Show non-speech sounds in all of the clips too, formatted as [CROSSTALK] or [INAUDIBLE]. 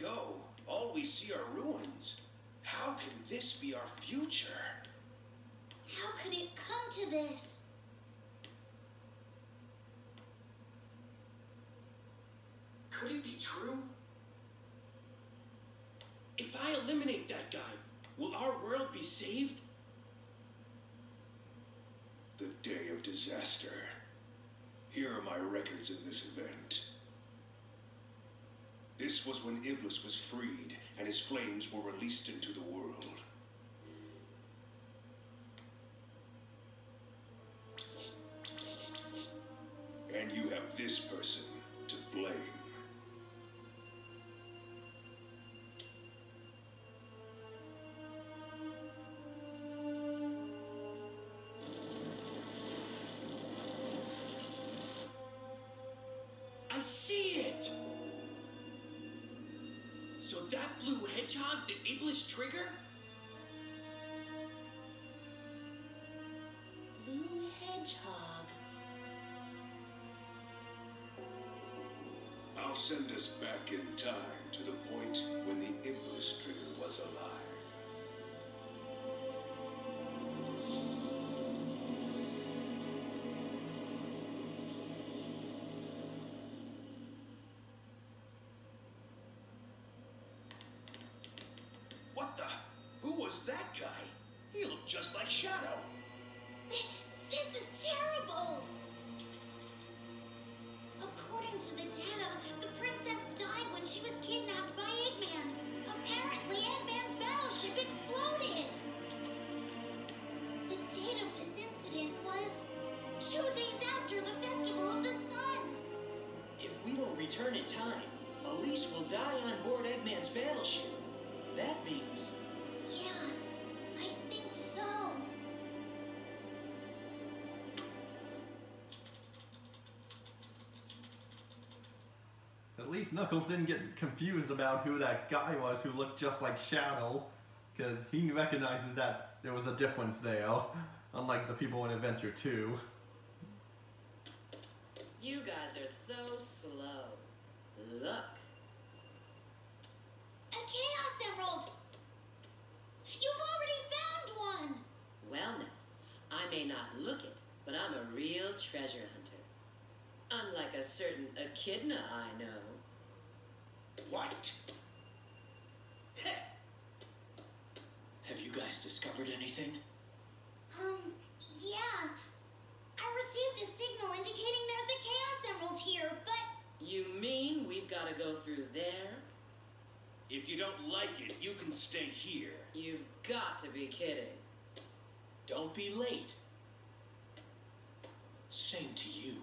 go, all we see are ruins. How can this be our future? How could it come to this? Could it be true? If I eliminate that guy, will our world be saved? The day of disaster. Here are my records of this event. This was when Iblis was freed and his flames were released into the world. That blue hedgehog's the Iblis trigger? Blue hedgehog. I'll send us back in time to the point when the Iblis trigger was alive. At least Knuckles didn't get confused about who that guy was who looked just like Shadow, because he recognizes that there was a difference there, unlike the people in Adventure 2. You guys are so slow. Look. A Chaos Emerald! You've already found one! Well now, I may not look it, but I'm a real treasure hunter. Unlike a certain echidna I know. What? have you guys discovered anything? Um, yeah. I received a signal indicating there's a Chaos Emerald here, but You mean we've got to go through there? If you don't like it, you can stay here. You've got to be kidding. Don't be late. Same to you.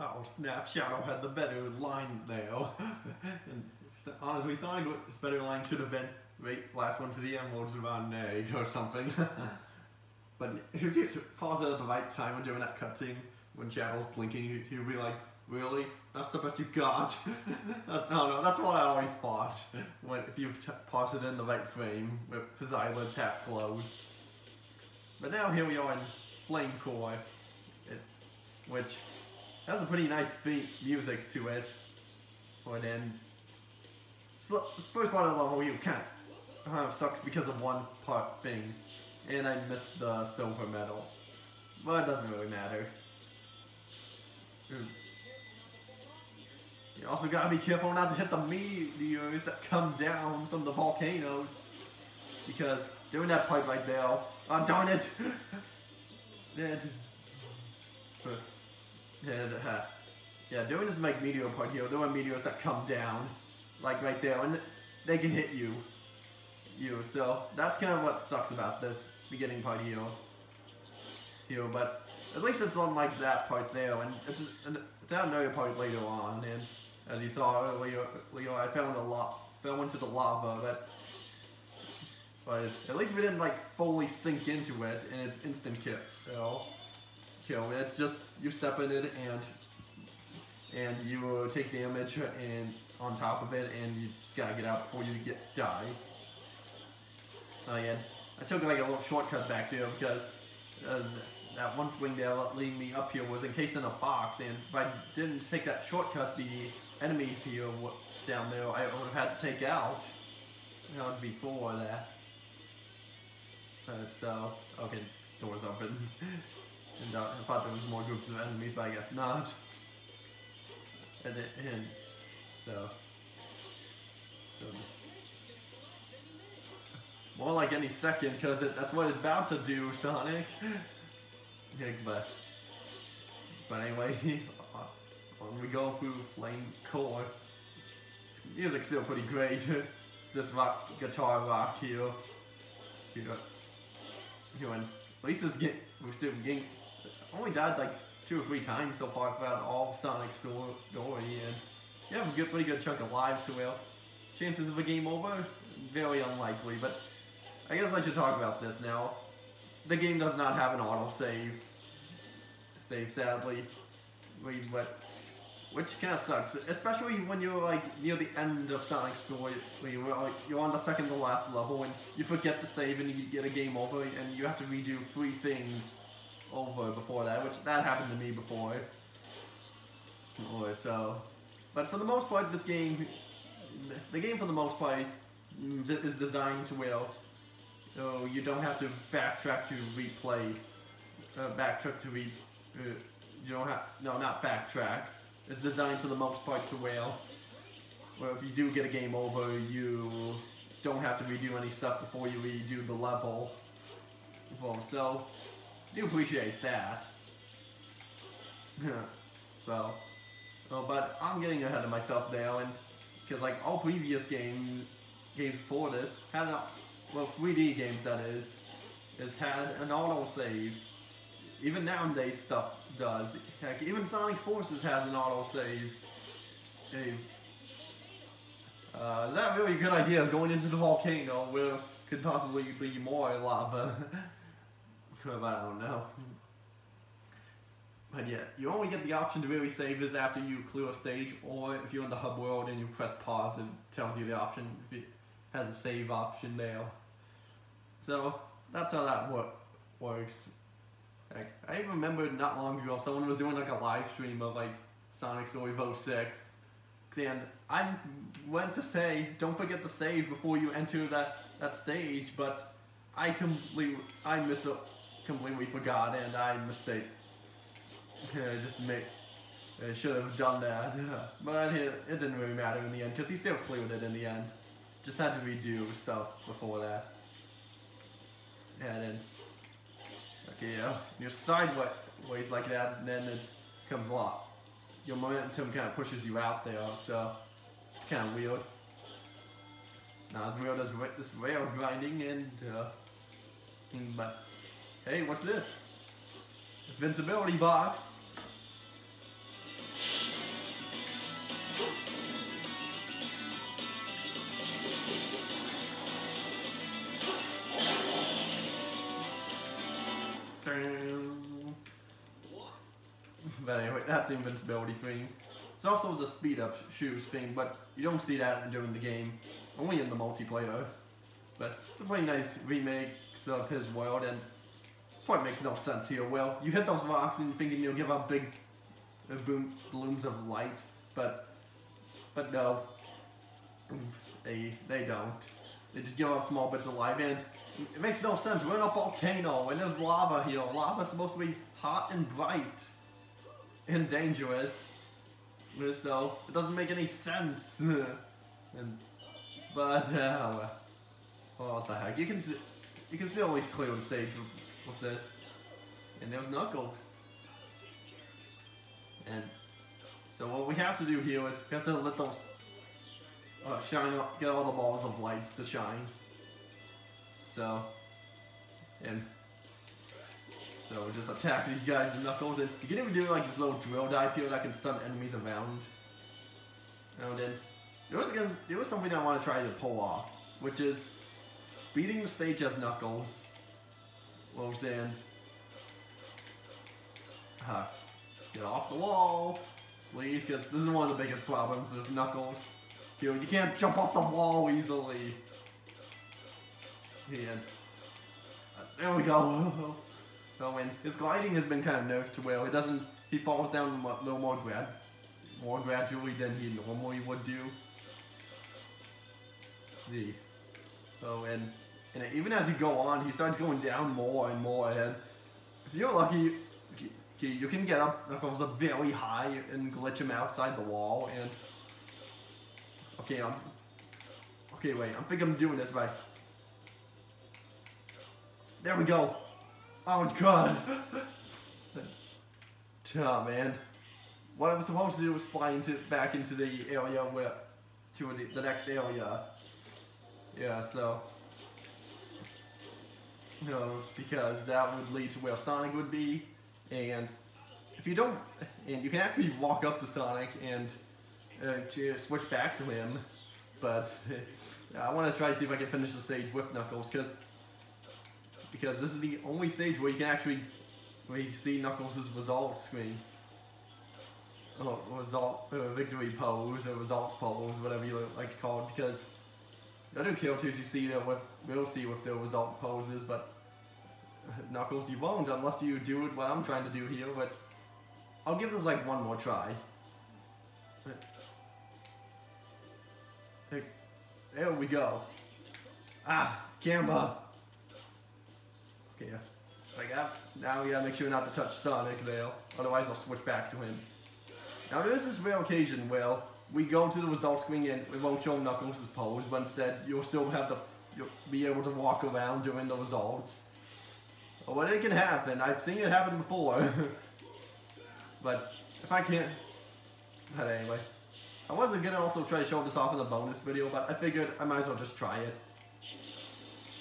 Oh snap, Shadow had the better line there. and honestly, thought his better line should have been, wait, last one to the emeralds around egg or something. [LAUGHS] but if you pause it at the right time when doing that cutscene, when Shadow's blinking, he'll be like, really? That's the best you got? [LAUGHS] No, no, that's what I always thought. When, if you pause it in the right frame, with his eyelids half closed. But now here we are in Flame Core, it, which has a pretty nice beat music to it. But then, so first part of the level, you kind of uh, sucks because of one part thing, and I missed the silver medal. But it doesn't really matter. Hmm. You also gotta be careful not to hit the meteors that come down from the volcanoes. Because doing that part right there, oh darn it! [LAUGHS] Dead. And, uh, yeah, doing this like meteor part here, there are meteors that come down, like right there, and they can hit you. You, so that's kind of what sucks about this beginning part here. Here, but at least it's on like that part there, and it's it's out another part later on. And as you saw earlier, earlier I found a lot fell into the lava that. But at least we didn't like fully sink into it, and it's instant kill. Kill. It's just you step in it and and you uh, take damage and on top of it, and you just gotta get out before you get die. Oh yeah, I took like a little shortcut back there because uh, that one swing that leading me up here was encased in a box, and if I didn't take that shortcut, the enemies here down there I would have had to take out. You know, before that. So, okay, doors opened. [LAUGHS] and uh, I thought there was more groups of enemies, but I guess not. [LAUGHS] And, it, and so, so just more like any second, because that's what it's about to do, [LAUGHS] Sonic. [LAUGHS] yeah, but, but anyway, when we go through Flame Core, music's still pretty great. this rock, guitar rock here. You know, you know, and Lisa's get, we're still getting, only died like two or three times so far throughout all of Sonic's story, and you have a good, pretty good chunk of lives to well. Chances of a game over? Very unlikely, but I guess I should talk about this now. The game does not have an auto save. Save sadly. Which kind of sucks, especially when you're like near the end of Sonic story. Where like, you're on the second to last level and you forget to save and you get a game over and you have to redo three things over before that, which that happened to me before. Or so, but for the most part, this game, the game for the most part, mm, is designed to where so you don't have to backtrack to replay, uh, backtrack to re, uh, you don't have, no, not backtrack. It's designed for the most part to where, well, if you do get a game over, you don't have to redo any stuff before you redo the level. So, do appreciate that. [LAUGHS] so, well, but I'm getting ahead of myself now, and because like all previous game games for this had an well, 3D games that is, has had an auto save. Even nowadays stuff does. Heck, even Sonic Forces has an auto save. Hey, Uh, is that really a good idea going into the volcano where could possibly be more lava? [LAUGHS] but I don't know. But yeah, you only get the option to really save is after you clear a stage, or if you're in the hub world and you press pause, it tells you the option. If it has a save option there. So that's how that wor- works. Like, I remember not long ago someone was doing like a live stream of like Sonic Story Evo 6. And I went to say, don't forget to save before you enter that, that stage, but I completely, I miss completely forgot and I mistake. I just make, I should have done that. [LAUGHS] But it, it didn't really matter in the end because he still cleared it in the end. Just had to redo stuff before that. And then, okay, yeah, you're sideways like that, and then it comes a lot. Your momentum kind of pushes you out there, so it's kind of weird. It's not as weird as this rail grinding, and, uh, but, hey, what's this? Invincibility box. But anyway, that's the invincibility thing. It's also the speed up sh- shoes thing, but you don't see that during the game, only in the multiplayer. But it's a pretty nice remake of his world, and part makes no sense here. Well, you hit those rocks and you're thinking you'll give out big uh, boom balloons of light, but but no, they they don't. They just give out small bits of light, and it makes no sense. We're in a volcano, and there's lava here. Lava's supposed to be hot and bright and dangerous. So it doesn't make any sense. [LAUGHS] and but uh, well, what the heck? You can you can still at least clear the stage with this. And there's Knuckles. And so what we have to do here is we have to let those uh, shine up, get all the balls of lights to shine. So and so just attack these guys with knuckles, and you can even do like this little drill dive here that can stun enemies around. And then there was there was something I want to try to pull off, which is beating the stage as Knuckles. What I'm saying, uh, get off the wall, please, because this is one of the biggest problems with Knuckles. You, you can't jump off the wall easily. And uh, there we go. [LAUGHS] So and his gliding has been kind of nerfed to where it doesn't. He falls down a little more grad, more gradually than he normally would do. see. Oh, and and even as you go on, he starts going down more and more. And if you're lucky, you can get up Knuckles up very high and glitch him outside the wall. And okay, I'm okay. Wait, I think I'm doing this right. There we go. Oh god. [LAUGHS] oh man. What I was supposed to do was fly into back into the area where to the, the next area. Yeah, so you know, because that would lead to where Sonic would be, and if you don't, and you can actually walk up to Sonic and uh, switch back to him, but [LAUGHS] I want to try to see if I can finish the stage with Knuckles, because because this is the only stage where you can actually where you can see Knuckles' result screen. Oh, result, uh, victory pose, or results pose, whatever you like to call it, because the other characters you see that with, we'll see with the result poses, but Knuckles you won't unless you do it what I'm trying to do here, but I'll give this like one more try. There- There we go. Ah, camera. Okay, like that. Now we gotta make sure not to touch Sonic there, otherwise I'll switch back to him. Now there is this rare occasion where we go to the results screen and it won't show Knuckles' pose, but instead you'll still have the you'll be able to walk around doing the results. But it can happen. I've seen it happen before. [LAUGHS] but if I can't but anyway. I wasn't gonna also try to show this off in the bonus video, but I figured I might as well just try it.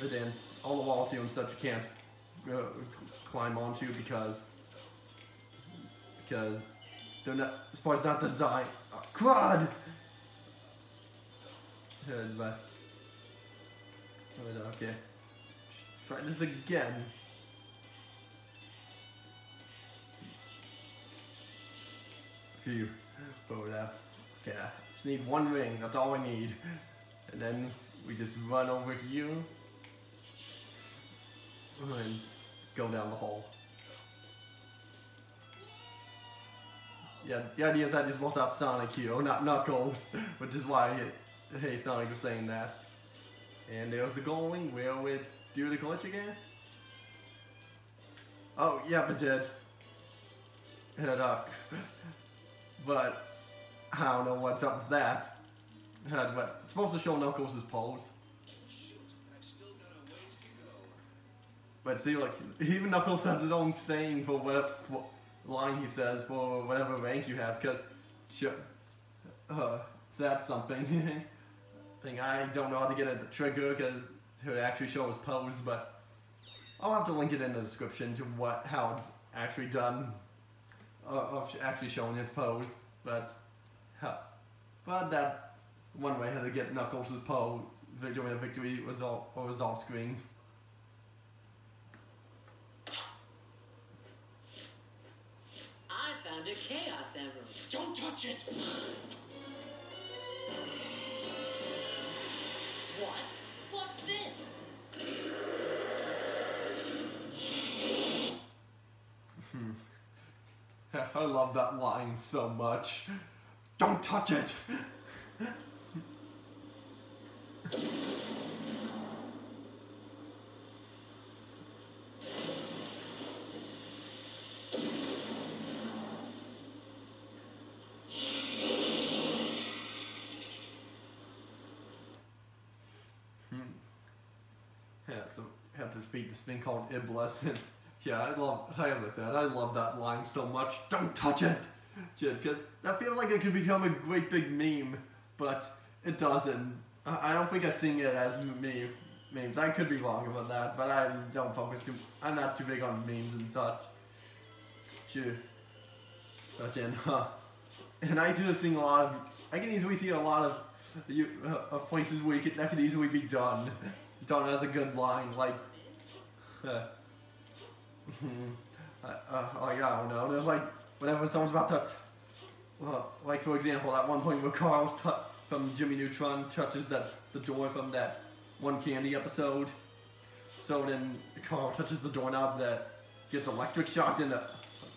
But then all the walls here and such you can't uh, climb onto because because they're not as far as not designed. But, okay. Try this again. Phew. Over there. Okay, just need one ring, that's all we need. And then we just run over here. And go down the hole. Yeah, the idea is that you're supposed to have Sonic here, not Knuckles, [LAUGHS] which is why hey Sonic was saying that. And there's the going, where we do the glitch again? Oh, yep, it did. Head up. But I don't know what's up with that. But it's supposed to show Knuckles' pose. But see, like, even Knuckles has his own saying for what, what line he says for whatever rank you have, because, uh, that's something. [LAUGHS] thing I don't know how to get at the trigger because to actually show his pose, but I'll have to link it in the description to what how it's actually done uh, of actually showing his pose. But, but that one way how to get Knuckles' pose during a victory result or result screen. I found Chaos Emerald. Don't touch it! What? What's this? [LAUGHS] I love that line so much. Don't touch it. Hmm. Yeah, so have this thing called Iblis. [LAUGHS] And yeah, I love, as I said, I love that line so much. Don't touch it! Because that feels like it could become a great big meme, but it doesn't. I don't think I'm seeing it as meme memes. I could be wrong about that, but I don't focus too. I'm not too big on memes and such. Sure. But then, uh, and I do see a lot of. I can easily see a lot of you uh, places where you could, that could easily be done, [LAUGHS] done as a good line, like. [LAUGHS] Uh, uh, like I don't know. There's like whenever someone's about to, uh, like for example, at one point where Carl's t- from Jimmy Neutron touches that the door from that one candy episode. So then Carl touches the doorknob that gets electric shocked into a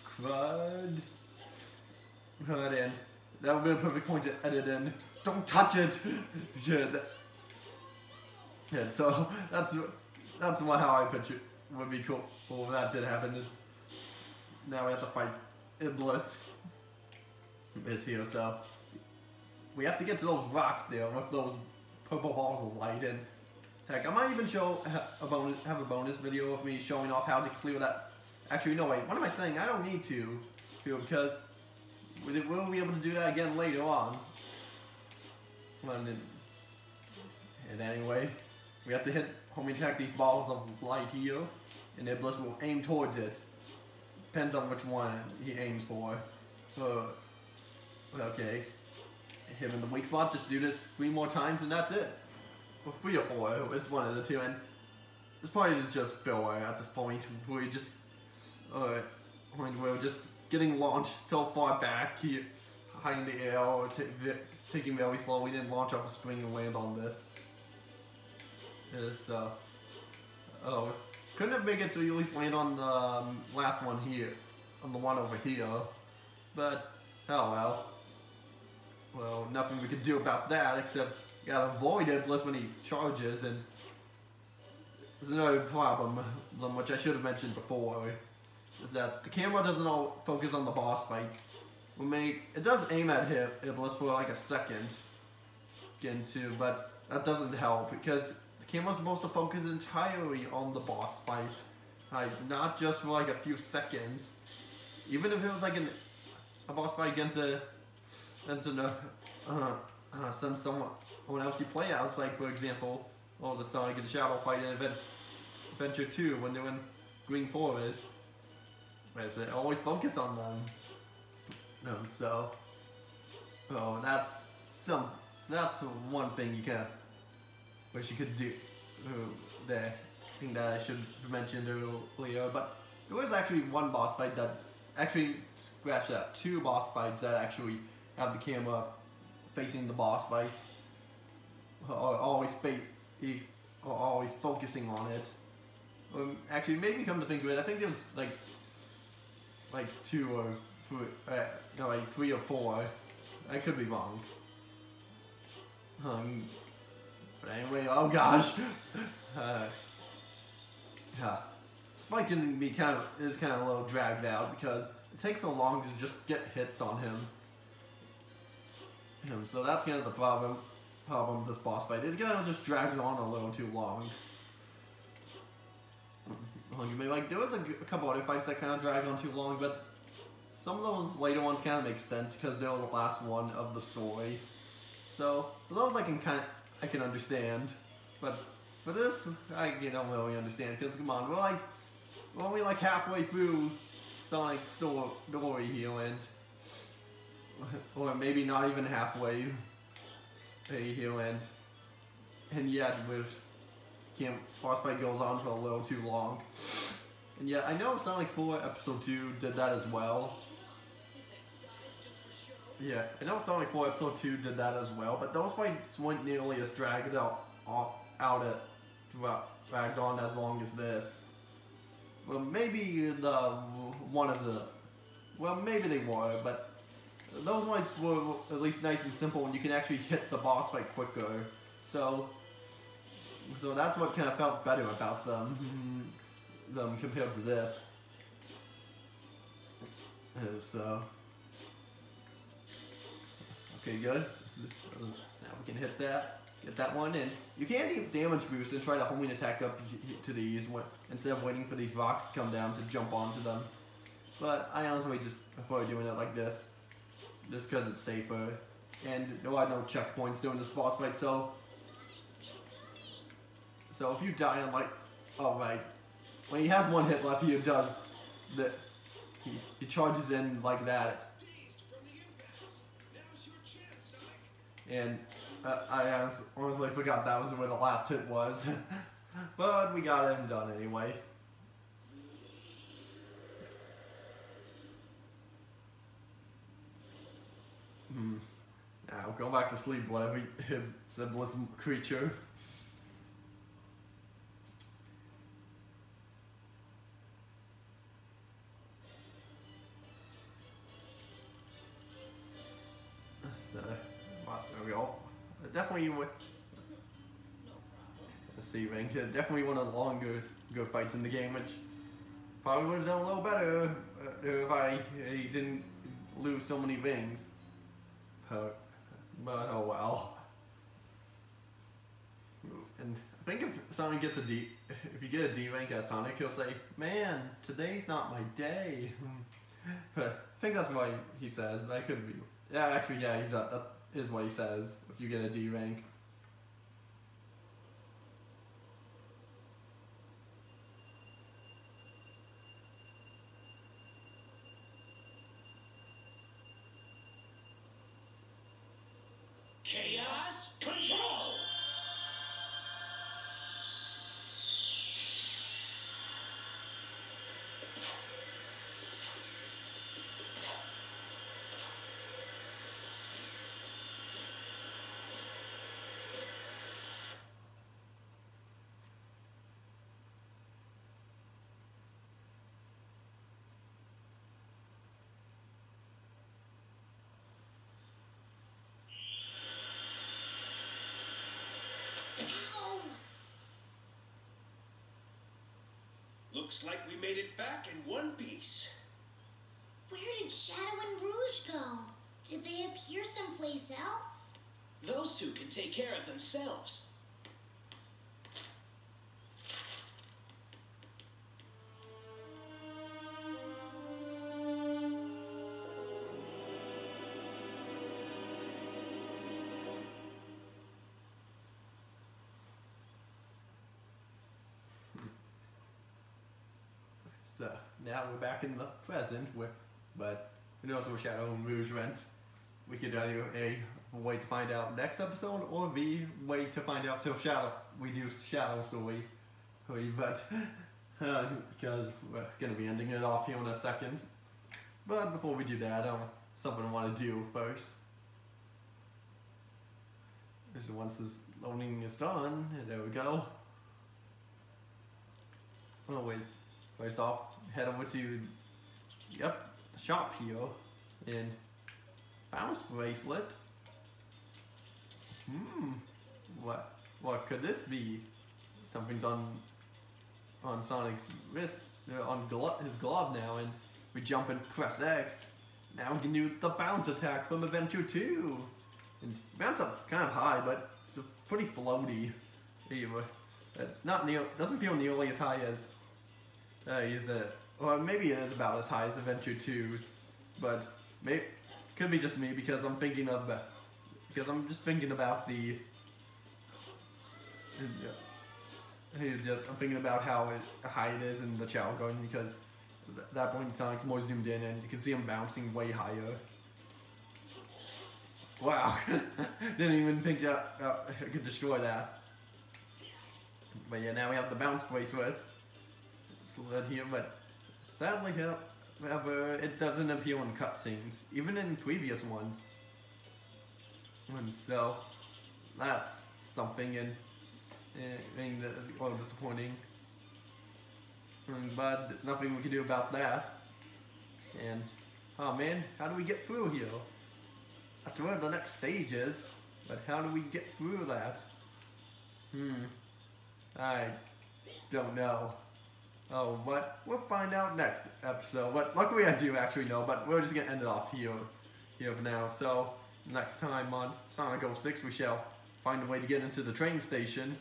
crud. Crud in. That would be a perfect point to edit in. Don't touch it! [LAUGHS] Should. Yeah, so that's that's how I picture would be cool if that did happen. Now we have to fight Iblis. It's here, so we have to get to those rocks there with those purple balls of light and heck, I might even show a bonus, have a bonus video of me showing off how to clear that. Actually, no wait, what am I saying? I don't need to, because we'll be able to do that again later on. And, and anyway, we have to hit homing attack these balls of light here, and Iblis will aim towards it. Depends on which one he aims for. Uh, okay. Him in the weak spot, just do this three more times and that's it. Or three or four, it's one of the two, and this party is just filler at this point. We just, uh, we're just getting launched so far back, here, high in the air, or taking very slow. We didn't launch off a spring and land on this. It's, uh, oh, couldn't have made it to at least land on the um, last one here, on the one over here. But, oh well. Well, nothing we could do about that except gotta avoid it plus when he charges and there's another problem, which I should have mentioned before, is that the camera doesn't all focus on the boss fights. We make it does aim at him Iblis for like a second, get into, but that doesn't help because the camera's supposed to focus entirely on the boss fight, like not just for like a few seconds. Even if it was like an, a boss fight against a against an, uh, uh, uh, some someone else you play as, like for example, oh the Sonic and Shadow fight in Advent, Adventure 2 when they're in Green Forest. Right, so always focus on them. Um, so, oh, that's some. That's one thing you can wish you could do. Uh, there, thing that I should have mentioned earlier. But there was actually one boss fight that actually scratched that. Two boss fights that actually have the camera facing the boss fight. Always he's always focusing on it. Um, actually, maybe come to think of it, I think it was like like two or three, uh, no, like three or four. I could be wrong. Um, but anyway, oh gosh. uh, yeah. Spike can be kind of is kind of a little dragged out because it takes so long to just get hits on him. him so that's kind of the problem problem with this boss fight. It kind of just drags on a little too long. You may like there was a, a couple other fights that kind of drag on too long, but some of those later ones kind of make sense because they were the last one of the story. So those I can kind of I can understand, but for this I don't really understand because come on we're like we're only like halfway through Sonic story here and or maybe not even halfway here and and yet with camp fight goes on for a little too long. And yet I know Sonic 4 Episode 2 did that as well. Yeah, I know Sonic 4 Episode 2 did that as well, but those fights weren't nearly as dragged out, out at, dragged on as long as this. Well, maybe the one of the, well, maybe they were, but those fights were at least nice and simple, and you can actually hit the boss fight quicker. So, so that's what kind of felt better about them, [LAUGHS] them compared to this. Uh, so. Okay, good. Now we can hit that, get that one in. You can do damage boost and try to homing attack up to these instead of waiting for these rocks to come down to jump onto them. But I honestly just prefer doing it like this, just because it's safer. And there are no checkpoints during this boss fight, so... So if you die on like... Oh, right. When he has one hit left, he does... The, he, he charges in like that And uh, I honestly forgot that was where the last hit was. [LAUGHS] but we got him done anyway. Hmm. Now go back to sleep, whatever [LAUGHS] him simplest creature. Definitely, wa- let's see, uh, Definitely one of the longer good fights in the game, which probably would have done a little better uh, if I uh, didn't lose so many rings. But, but oh well. And I think if Sonic gets a D, if you get a D rank as Sonic, he'll say, "Man, today's not my day." [LAUGHS] but I think that's why he says. But I could be. Yeah, actually, yeah, he does, is what he says. If you get a D rank. Looks like we made it back in one piece. Where did Shadow and Rouge go? Did they appear someplace else? Those two can take care of themselves. Now we're back in the present, where, but who knows where Shadow and Rouge went? We could either a wait to find out next episode, or B wait to find out till Shadow we do Shadow story. We- But [LAUGHS] uh, because we're gonna be ending it off here in a second. But before we do that, um, something I want to do first. Is once this loading is done, there we go. Always First off, head over to, yep, the shop here, and bounce bracelet. Hmm, what, what could this be? Something's on, on Sonic's wrist, uh, on glo- his glove now, and we jump and press X. Now we can do the bounce attack from Adventure 2. And bounce up kind of high, but it's pretty floaty. Anyway, It's not near, doesn't feel nearly as high as uh, is it? Well, maybe it is about as high as Adventure 2's, but may could be just me because I'm thinking of because I'm just thinking about the. Yeah. Just I'm thinking about how it, high it is in the Chao Garden because at that point Sonic's more zoomed in and you can see him bouncing way higher. Wow, [LAUGHS] didn't even think that uh, I could destroy that. But yeah, now we have the bounce bracelet slid here, but sadly, however, it doesn't appear in cutscenes, even in previous ones. And so, that's something in, in thing that is a little disappointing. Mm, But nothing we can do about that. And, oh man, how do we get through here? That's where the next stage is, but how do we get through that? Hmm, I don't know. Oh, but we'll find out next episode. But luckily I do actually know, but we're just gonna end it off here, here for now. So next time on Sonic 06 we shall find a way to get into the train station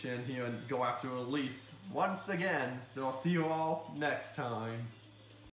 here and go after Elise once again. So I'll see you all next time.